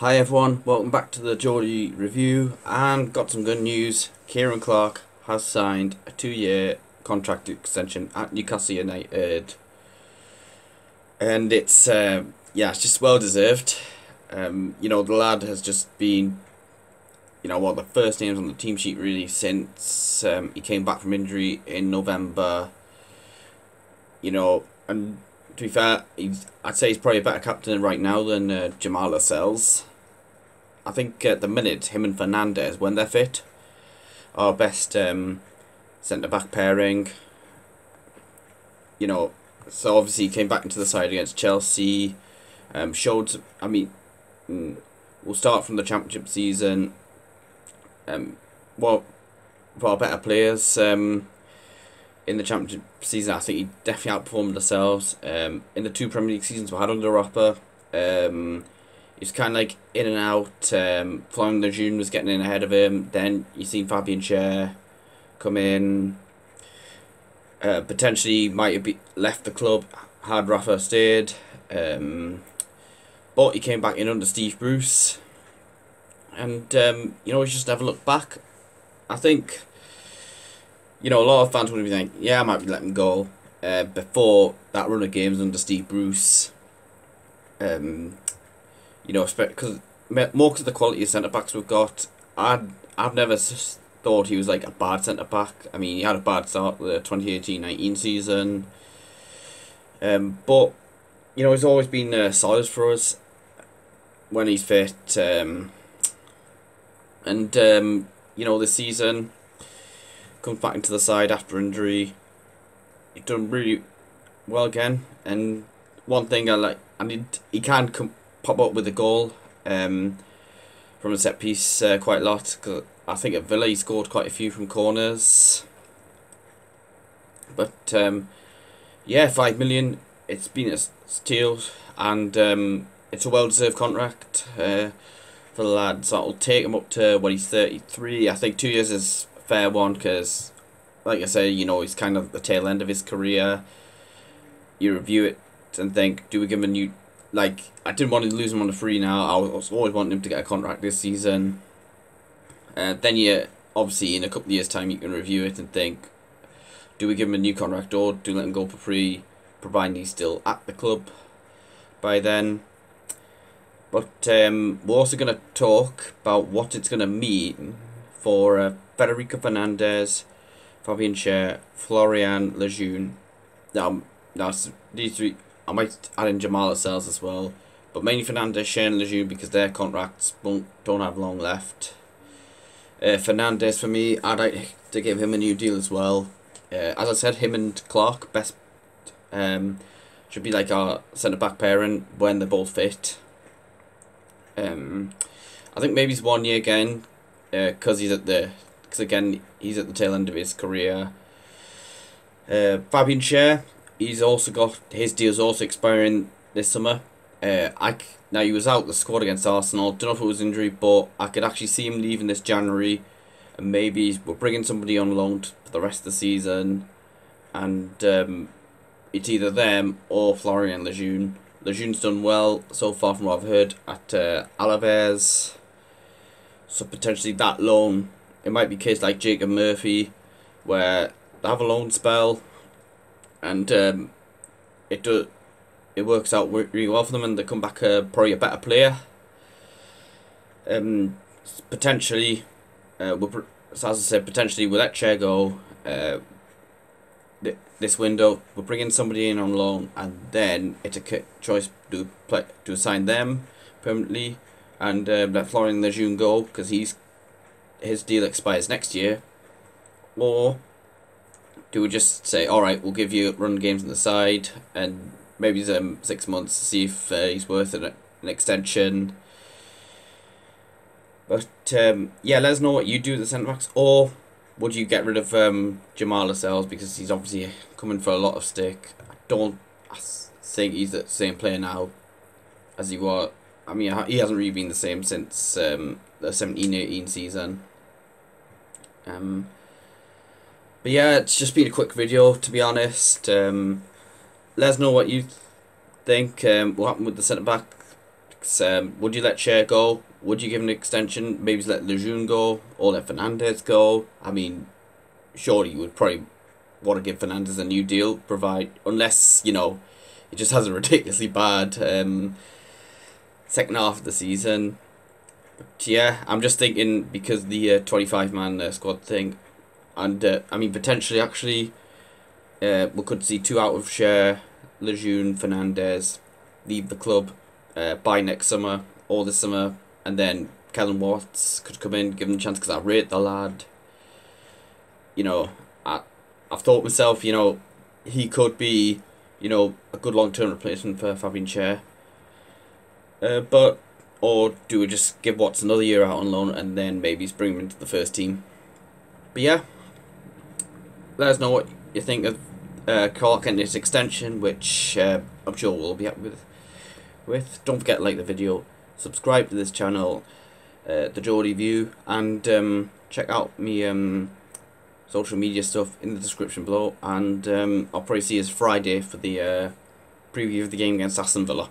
Hi everyone, welcome back to the Geordie review and got some good news. Ciaran Clark has signed a two year contract extension at Newcastle United and it's uh, yeah it's just well deserved. Um, you know the lad has just been you know one of the first names on the team sheet really since um, he came back from injury in November. You know and to be fair, he's I'd say he's probably a better captain right now than uh, Jamaal Lascelles. I think at the minute, him and Fernandez, when they're fit, are best um, centre back pairing. You know, so obviously he came back into the side against Chelsea. Um, showed, I mean, mm, we'll start from the championship season. Um, well, our better players um, in the championship season, I think he definitely outperformed ourselves. Um, in the two Premier League seasons we had under Rafa, um, He's kind of like in and out. Um, Florian Lejeune was getting in ahead of him. Then you seen Fabian Schär come in. Uh, potentially might have be left the club had Rafa stayed. Um, but he came back in under Steve Bruce. And, um, you know, he's just never looked back. I think, you know, a lot of fans would be thinking, yeah, I might be letting go. Uh, before that run of games under Steve Bruce. Um, you know, because more because of the quality of centre backs we've got. I I've never thought he was like a bad centre back. I mean, he had a bad start the 2018-19 season. Um, but you know, he's always been uh, solid for us when he's fit. Um, and um, you know, this season comes back into the side after injury. He's done really well again. And one thing I like, I need he can't come pop up with a goal um, from a set piece uh, quite a lot. Cause I think at Villa he scored quite a few from corners. But um, yeah, five million. It's been a steal, and um, it's a well-deserved contract uh, for the lad. So it'll take him up to when he's thirty-three. I think two years is fair one because, like I say, you know he's kind of the tail end of his career. You review it and think, do we give him a new like I didn't want to lose him on the free now. I was always wanting him to get a contract this season. Uh, then you obviously in a couple of years' time you can review it and think, do we give him a new contract or do we let him go for free, providing he's still at the club by then. But um, we're also going to talk about what it's going to mean for uh, Federico Fernandez, Fabian Schär, Florian Lejeune. Now, now these three I might add in Jamaal Lascelles as well. But mainly Fernandez, Shane Lejeune because their contracts won't, don't have long left. Uh, Fernandez for me, I'd like to give him a new deal as well. Uh, as I said, him and Clark best um, should be like our centre back pairing when they're both fit. Um, I think maybe it's one year again because uh, he's at the because again he's at the tail end of his career. Uh, Fabian Schär, he's also got his deal's also expiring this summer. Uh, I now he was out the squad against Arsenal. Don't know if it was injury, but I could actually see him leaving this January, and maybe we're bringing somebody on loan for the rest of the season, and um, it's either them or Florian Lejeune. Lejeune's done well so far from what I've heard at uh, Alaves, so potentially that loan. It might be a case like Jacob Murphy, where they have a loan spell and um, it do, it works out really well for them, and they come back uh, probably a better player. Um, potentially, uh, we'll, as I said, potentially we'll let Schär go. Uh, th this window, we're bringing somebody in on loan, and then it's a choice to play to assign them permanently, and uh, let Florian Lejeune go because he's his deal expires next year, or do we just say, all right, we'll give you run games on the side and maybe um, six months to see if uh, he's worth an, an extension? But um, yeah, let us know what you do with the centre backs, or would you get rid of um, Jamaal Lascelles because he's obviously coming for a lot of stick? I don't think he's the same player now as he was. I mean, he hasn't really been the same since um, the 17-18 season. Um, but yeah, it's just been a quick video, to be honest. Um, let us know what you think. Um, what happened with the centre back. Um, would you let Schär go? Would you give an extension? Maybe let Lejeune go or let Fernandez go? I mean, surely you would probably want to give Fernandez a new deal, provide unless you know he just has a ridiculously bad um, second half of the season. But yeah, I'm just thinking because the uh, twenty five man uh, squad thing, and uh, I mean potentially actually, uh, we could see two out of Schär, Lejeune, Fernandez, leave the club, uh, by next summer or this summer, and then Kelland Watts could come in, give him a chance because I rate the lad. You know, I I've thought myself, you know, he could be, you know, a good long term replacement for Fabian Schär. Uh, but or do we just give Watts another year out on loan and then maybe bring him into the first team? But yeah, let us know what you think of uh, Clark and his extension, which uh, I'm sure we'll be happy with. With don't forget to like the video, subscribe to this channel, uh, the Geordie View, and um, check out me um, social media stuff in the description below. And um, I'll probably see you Friday for the uh, preview of the game against Aston Villa.